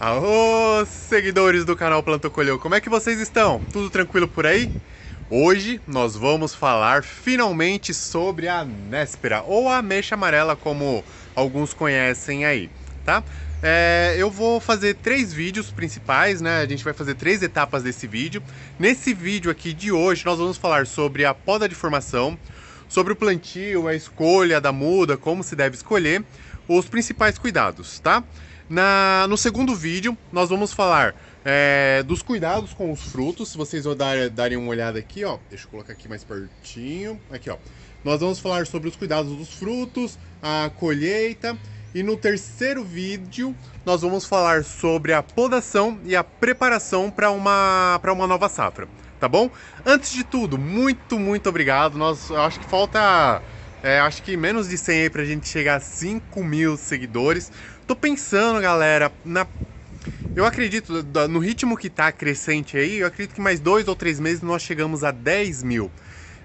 Alô, seguidores do canal Planto Colheu, como é que vocês estão? Tudo tranquilo por aí? Hoje nós vamos falar finalmente sobre a Néspera, ou a ameixa amarela, como alguns conhecem aí, tá? É, eu vou fazer três vídeos principais, né? A gente vai fazer três etapas desse vídeo. Nesse vídeo aqui de hoje, nós vamos falar sobre a poda de formação, sobre o plantio, a escolha da muda, como se deve escolher, os principais cuidados, tá? Na, no segundo vídeo, nós vamos falar é, dos cuidados com os frutos. Se vocês dar, darem uma olhada aqui, ó, deixa eu colocar aqui mais pertinho. Aqui, ó. Nós vamos falar sobre os cuidados dos frutos, a colheita. E no terceiro vídeo, nós vamos falar sobre a podação e a preparação para uma, uma nova safra, tá bom? Antes de tudo, muito, muito obrigado. Nós, acho que falta é, acho que menos de 100 aí pra gente chegar a 5 mil seguidores. Tô pensando, galera, na... Eu acredito, no ritmo que tá crescente aí, eu acredito que mais dois ou três meses nós chegamos a 10 mil.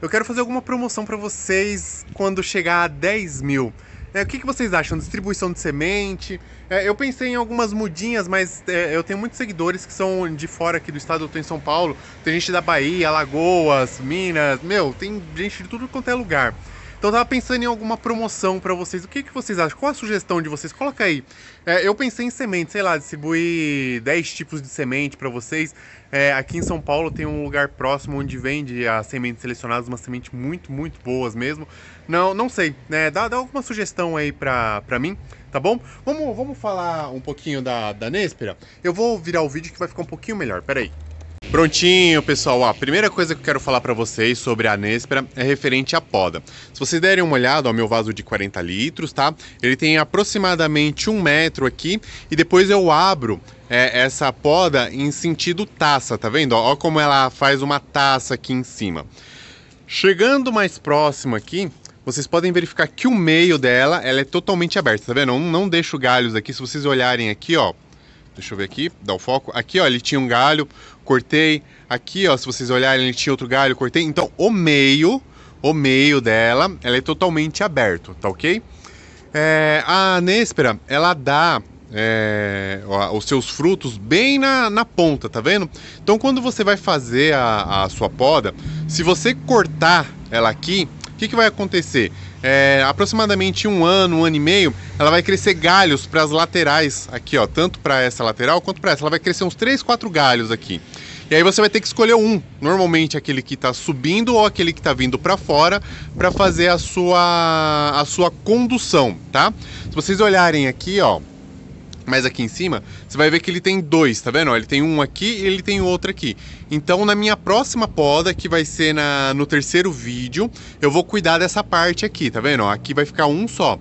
Eu quero fazer alguma promoção para vocês quando chegar a 10 mil. É, o que, que vocês acham? Distribuição de semente? É, eu pensei em algumas mudinhas, mas é, eu tenho muitos seguidores que são de fora aqui do estado, eu tô em São Paulo. Tem gente da Bahia, Alagoas, Minas, meu, tem gente de tudo quanto é lugar. Então eu tava pensando em alguma promoção para vocês. O que, que vocês acham? Qual a sugestão de vocês? Coloca aí. É, eu pensei em semente, sei lá, distribuir 10 tipos de semente para vocês. É, aqui em São Paulo tem um lugar próximo onde vende as sementes selecionadas, uma semente muito, muito boas mesmo. Não, não sei, né? Dá, dá alguma sugestão aí pra, pra mim, tá bom? Vamos, vamos falar um pouquinho da, da Néspera? Eu vou virar o vídeo que vai ficar um pouquinho melhor, peraí. Prontinho, pessoal. A primeira coisa que eu quero falar para vocês sobre a Nespera é referente à poda. Se vocês derem uma olhada, ó, meu vaso de 40 litros, tá? Ele tem aproximadamente um metro aqui e depois eu abro é, essa poda em sentido taça, tá vendo? Ó, como ela faz uma taça aqui em cima. Chegando mais próximo aqui, vocês podem verificar que o meio dela ela é totalmente aberta, tá vendo? Não, não deixo galhos aqui. Se vocês olharem aqui, ó, Deixa eu ver aqui, dá o foco. Aqui, ó, ele tinha um galho, cortei. Aqui, ó, se vocês olharem, ele tinha outro galho, cortei. Então, o meio, o meio dela, ela é totalmente aberto, tá ok? É, a Néspera, ela dá é, os seus frutos bem na, na ponta, tá vendo? Então, quando você vai fazer a, a sua poda, se você cortar ela aqui, o que, que vai acontecer? É, aproximadamente um ano, um ano e meio, ela vai crescer galhos para as laterais aqui, ó, tanto para essa lateral quanto para essa. Ela vai crescer uns 3, 4 galhos aqui. E aí você vai ter que escolher um, normalmente aquele que está subindo ou aquele que está vindo para fora, para fazer a sua a sua condução, tá? Se vocês olharem aqui, ó, mais aqui em cima, você vai ver que ele tem dois, tá vendo? Ele tem um aqui e ele tem outro aqui. Então, na minha próxima poda, que vai ser na, no terceiro vídeo, eu vou cuidar dessa parte aqui, tá vendo? Aqui vai ficar um só.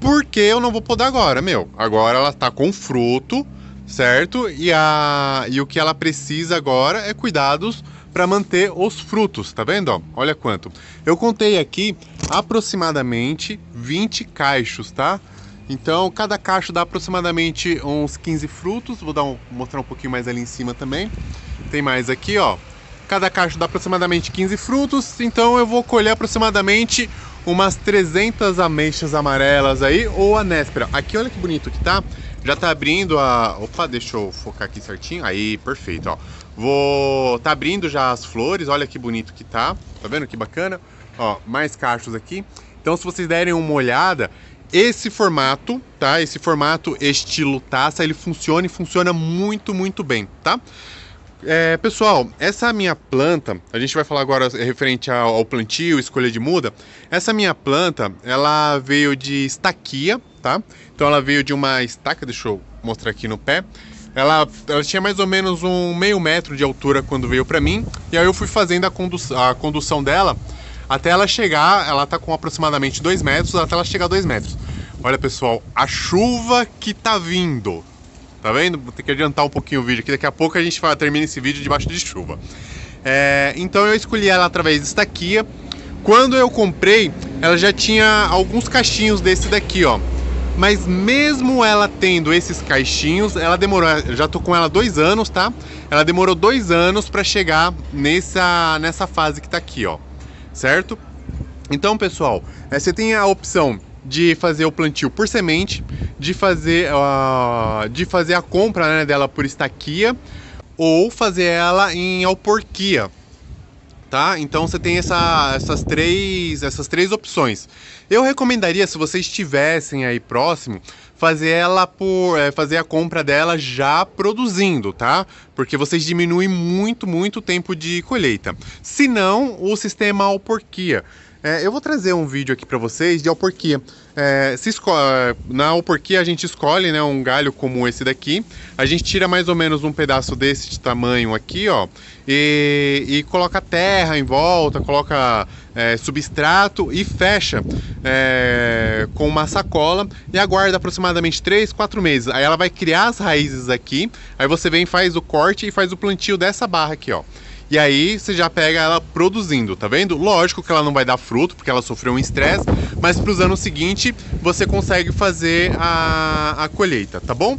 Por que eu não vou podar agora, meu? Agora ela tá com fruto, certo? E, a, e o que ela precisa agora é cuidados para manter os frutos, tá vendo? Olha quanto. Eu contei aqui aproximadamente 20 caixos, tá? Então, cada cacho dá aproximadamente uns 15 frutos. Vou dar um, mostrar um pouquinho mais ali em cima também. Tem mais aqui, ó. Cada cacho dá aproximadamente 15 frutos. Então, eu vou colher aproximadamente umas 300 ameixas amarelas aí, ou a néspera. Aqui, olha que bonito que tá. Já tá abrindo a... Opa, deixa eu focar aqui certinho. Aí, perfeito, ó. Vou... Tá abrindo já as flores, olha que bonito que tá. Tá vendo que bacana? Ó, mais cachos aqui. Então, se vocês derem uma olhada, esse formato, tá? Esse formato estilo taça, ele funciona e funciona muito, muito bem, tá? É, pessoal, essa minha planta, a gente vai falar agora referente ao, ao, plantio, escolha de muda. Essa minha planta, ela veio de estaquia, tá? Então ela veio de uma estaca, deixa eu mostrar aqui no pé. Ela, ela tinha mais ou menos um meio metro de altura quando veio para mim. E aí eu fui fazendo a, condu a condução dela até ela chegar, ela tá com aproximadamente 2 metros, até ela chegar a 2 metros. Olha pessoal, a chuva que tá vindo. Tá vendo? Vou ter que adiantar um pouquinho o vídeo aqui, daqui a pouco a gente vai, termina esse vídeo debaixo de chuva. É, então eu escolhi ela através de estaquia. Quando eu comprei, ela já tinha alguns caixinhos desse daqui, ó. Mas mesmo ela tendo esses caixinhos, ela demorou. Já tô com ela dois anos, tá? Ela demorou dois anos para chegar nessa, nessa fase que tá aqui, ó certo? Então, pessoal, é, você tem a opção de fazer o plantio por semente, de fazer, uh, de fazer a compra né, dela por estaquia ou fazer ela em alporquia, tá? Então você tem essa, essas, três, essas três opções. Eu recomendaria, se vocês estivessem aí próximo, fazer ela por é, fazer a compra dela já produzindo, tá? Porque vocês diminuem muito, muito o tempo de colheita. Se não, o sistema alporquia. É, eu vou trazer um vídeo aqui para vocês de alporquia. É, se é, na alporquia a gente escolhe né, um galho como esse daqui. A gente tira mais ou menos um pedaço desse tamanho aqui, ó. E, e coloca terra em volta, coloca é, substrato e fecha é, com uma sacola e aguarda aproximadamente 3, 4 meses. Aí ela vai criar as raízes aqui, aí você vem faz o corte e faz o plantio dessa barra aqui, ó. E aí você já pega ela produzindo, tá vendo? Lógico que ela não vai dar fruto, porque ela sofreu um estresse, mas para os anos seguintes você consegue fazer a, a colheita, tá bom?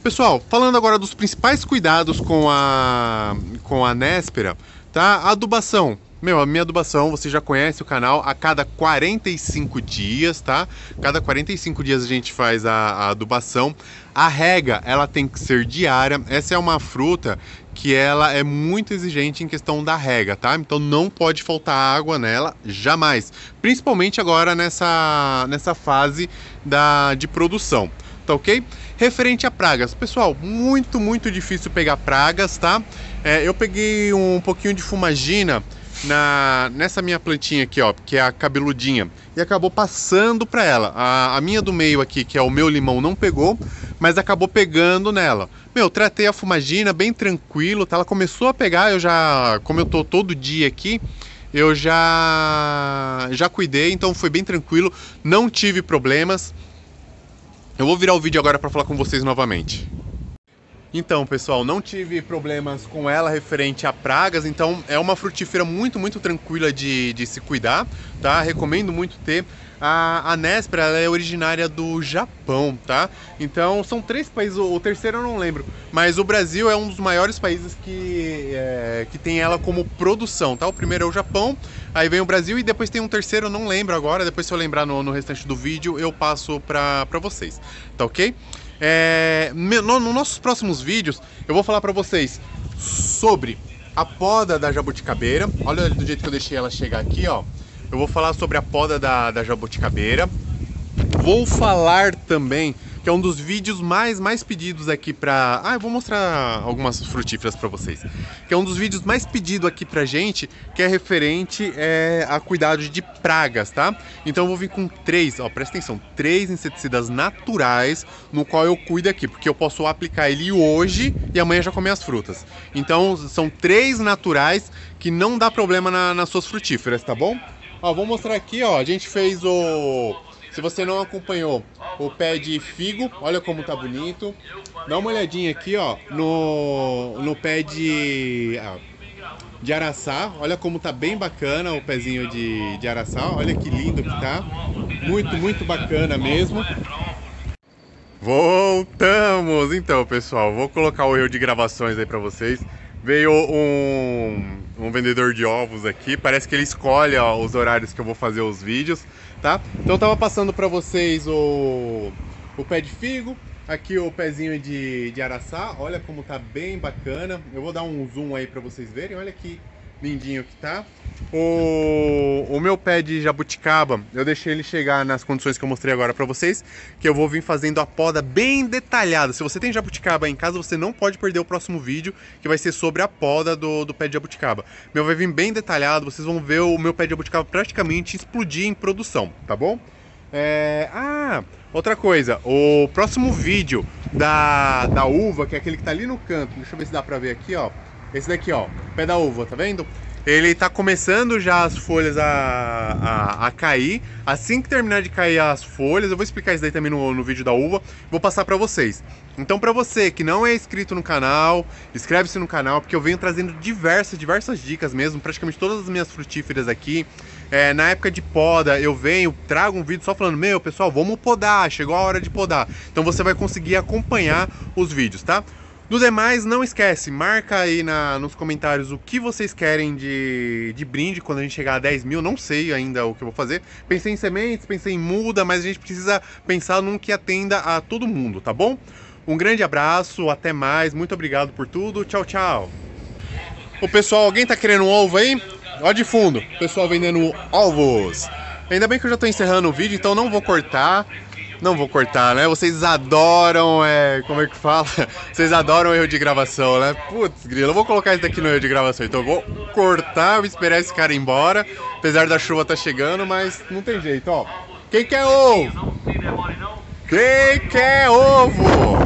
Pessoal, falando agora dos principais cuidados com a, com a Néspera, tá? Adubação. Meu, a minha adubação, você já conhece o canal, a cada 45 dias, tá? Cada 45 dias a gente faz a, a adubação. A rega, ela tem que ser diária. Essa é uma fruta que ela é muito exigente em questão da rega, tá? Então não pode faltar água nela, jamais. Principalmente agora nessa, nessa fase da, de produção, tá ok? Referente a pragas, pessoal, muito, muito difícil pegar pragas, tá? É, eu peguei um pouquinho de fumagina na, nessa minha plantinha aqui, ó, que é a cabeludinha, e acabou passando para ela. A, a minha do meio aqui, que é o meu limão, não pegou, mas acabou pegando nela. Meu, tratei a fumagina bem tranquilo, tá? Ela começou a pegar, eu já, como eu tô todo dia aqui, eu já já cuidei, então foi bem tranquilo, não tive problemas. Eu vou virar o vídeo agora para falar com vocês novamente. Então, pessoal, não tive problemas com ela referente a pragas, então é uma frutífera muito, muito tranquila de, de se cuidar, tá? Recomendo muito ter. A, a Nespera é originária do Japão, tá? Então são três países, o, o, terceiro eu não lembro, mas o Brasil é um dos maiores países que, é, que tem ela como produção, tá? O primeiro é o Japão, aí vem o Brasil e depois tem um terceiro, eu não lembro agora, depois se eu lembrar no, no restante do vídeo eu passo pra, pra vocês, tá ok? É, no, nos nossos próximos vídeos eu vou falar para vocês sobre a poda da jabuticabeira. Olha do jeito que eu deixei ela chegar aqui, ó. Eu vou falar sobre a poda da, da jabuticabeira. Vou falar também que é um dos vídeos mais, mais pedidos aqui pra... Ah, eu vou mostrar algumas frutíferas pra vocês. Que é um dos vídeos mais pedidos aqui pra gente, que é referente é, a cuidado de pragas, tá? Então eu vou vir com três, ó, presta atenção, três inseticidas naturais no qual eu cuido aqui, porque eu posso aplicar ele hoje e amanhã já comer as frutas. Então são três naturais que não dá problema na, nas suas frutíferas, tá bom? Ó, vou mostrar aqui, ó, a gente fez o se você não acompanhou o pé de figo, olha como tá bonito. Dá uma olhadinha aqui, ó, no, no pé de, ah, de araçá. Olha como tá bem bacana o pezinho de, de araçá. Olha que lindo que tá. Muito, muito bacana mesmo. Voltamos! Então, pessoal, vou colocar o erro de gravações aí pra vocês. Veio um, um vendedor de ovos aqui, parece que ele escolhe ó, os horários que eu vou fazer os vídeos tá? Então eu tava passando para vocês o, o pé de figo, aqui o pezinho de, de araçá, olha como tá bem bacana. Eu vou dar um zoom aí para vocês verem, olha que lindinho que tá. O, o meu pé de jabuticaba, eu deixei ele chegar nas condições que eu mostrei agora para vocês, que eu vou vir fazendo a poda bem detalhada. Se você tem jabuticaba em casa, você não pode perder o próximo vídeo, que vai ser sobre a poda do, do pé de jabuticaba. Meu vai vir bem detalhado, vocês vão ver o meu pé de jabuticaba praticamente explodir em produção, tá bom? É... Ah, outra coisa, o próximo vídeo da, da uva, que é aquele que tá ali no canto, deixa eu ver se dá pra ver aqui, ó. Esse daqui, ó, pé da uva, tá vendo? Ele tá começando já as folhas a, a, a, cair. Assim que terminar de cair as folhas, eu vou explicar isso daí também no, no vídeo da uva, vou passar para vocês. Então para você que não é inscrito no canal, inscreve-se no canal, porque eu venho trazendo diversas, diversas dicas mesmo, praticamente todas as minhas frutíferas aqui. É, na época de poda, eu venho, trago um vídeo só falando, meu, pessoal, vamos podar, chegou a hora de podar. Então você vai conseguir acompanhar os vídeos, tá? No demais, não esquece, marca aí na, nos comentários o que vocês querem de, de brinde quando a gente chegar a 10 mil. Não sei ainda o que eu vou fazer. Pensei em sementes, pensei em muda, mas a gente precisa pensar num que atenda a todo mundo, tá bom? Um grande abraço, até mais, muito obrigado por tudo. Tchau, tchau. O pessoal, alguém tá querendo um ovo aí? Ó de fundo, pessoal vendendo ovos. Ainda bem que eu já tô encerrando o vídeo, então não vou cortar. Não vou cortar, né? Vocês adoram, é. Como é que fala? Vocês adoram erro de gravação, né? Putz, grilo, eu vou colocar isso daqui no erro de gravação. Então eu vou cortar, vou esperar esse cara ir embora. Apesar da chuva tá chegando, mas não tem jeito, ó. Quem quer ovo? Quem quer ovo?